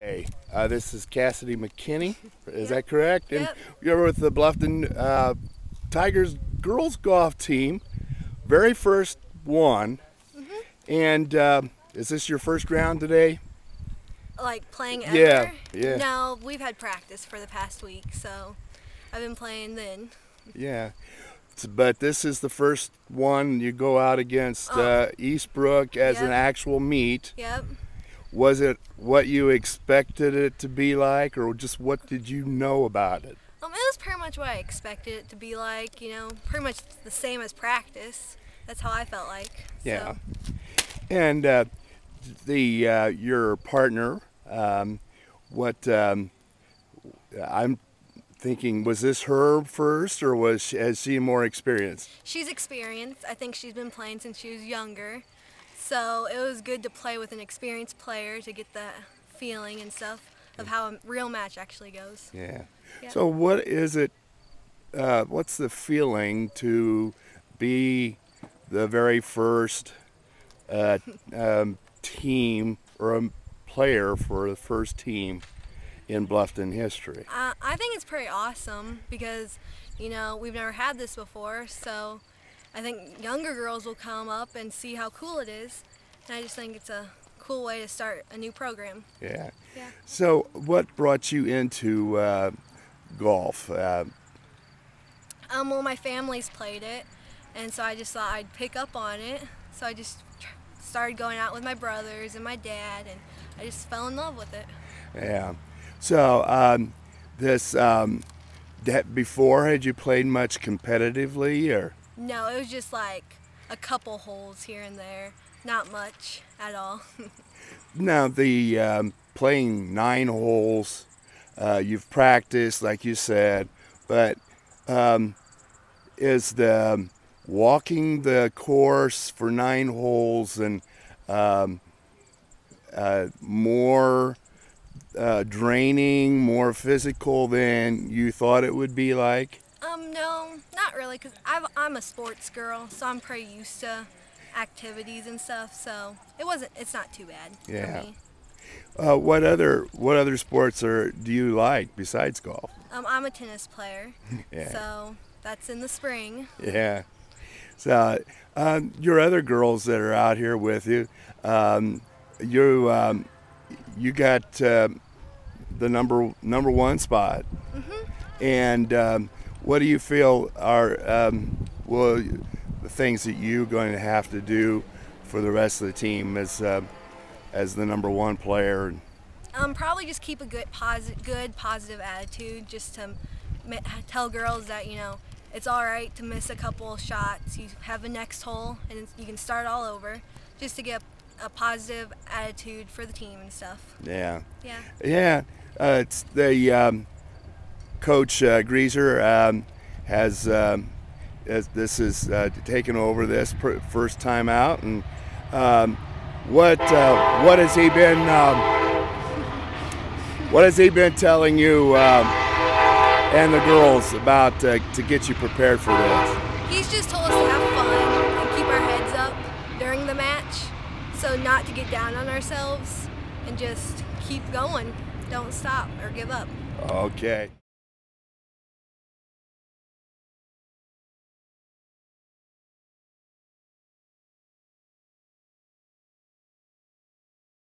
Hey, uh, this is Cassidy McKinney. Is that correct? And Yep. you're with the Bluffton uh, Tigers girls golf team. Very first one. Mm-hmm. And uh, is this your first round today? Like playing ever? Yeah, yeah. No, we've had practice for the past week, so I've been playing then. Yeah. But this is the first one you go out against Oh. uh, Eastbrook as an actual meet. Yep. Was it what you expected it to be like, or just what did you know about it? Um, it was pretty much what I expected it to be like. You know, pretty much the same as practice. That's how I felt like. Yeah. And uh, the uh, your partner, um, what um, I'm thinking, was this her first, or was she, has she more experience? she's experienced. I think she's been playing since she was younger. So it was good to play with an experienced player to get the feeling and stuff of how a real match actually goes. Yeah. Yeah. So what is it? Uh, what's the feeling to be the very first uh, um, team or a player for the first team in Bluffton history? Uh, I think it's pretty awesome because, you know, we've never had this before. So I think younger girls will come up and see how cool it is. And I just think it's a cool way to start a new program. Yeah. Yeah. So, what brought you into uh, golf? Uh, Um, well, my family's played it, and so I just thought I'd pick up on it. So I just started going out with my brothers and my dad, and I just fell in love with it. yeah. So, um, this um, that before had you played much competitively, or No, it was just like a couple holes here and there, not much at all. now the um, playing nine holes? Uh, you've practiced, like you said, but um, is the um, walking the course for nine holes and um, uh, more uh, draining, more physical than you thought it would be like? No, not really, because I'm a sports girl, so I'm pretty used to activities and stuff. So it wasn't. It's not too bad Yeah. for me. Uh, what other what other sports are do you like besides golf? Um, I'm a tennis player, Yeah. so that's in the spring. Yeah. So, um, your other girls that are out here with you, um, you um, you got uh, the number number one spot, Mm-hmm. and um, what do you feel are um, well the things that you're going to have to do for the rest of the team as uh, as the number one player? Um, probably just keep a good, positive, good, positive attitude. Just to tell girls that you know it's all right to miss a couple shots. You have a next hole, and you can start all over. Just to get a positive attitude for the team and stuff. Yeah. Yeah. Yeah, uh, it's the um, coach uh, Greaser um, has, um, has this is uh, taken over this pr- first time out, and um, what uh, what has he been um, what has he been telling you um, and the girls about uh, to get you prepared for this? He's just told us to have fun and keep our heads up during the match. So not to get down on ourselves and just keep going. Don't stop or give up. Okay.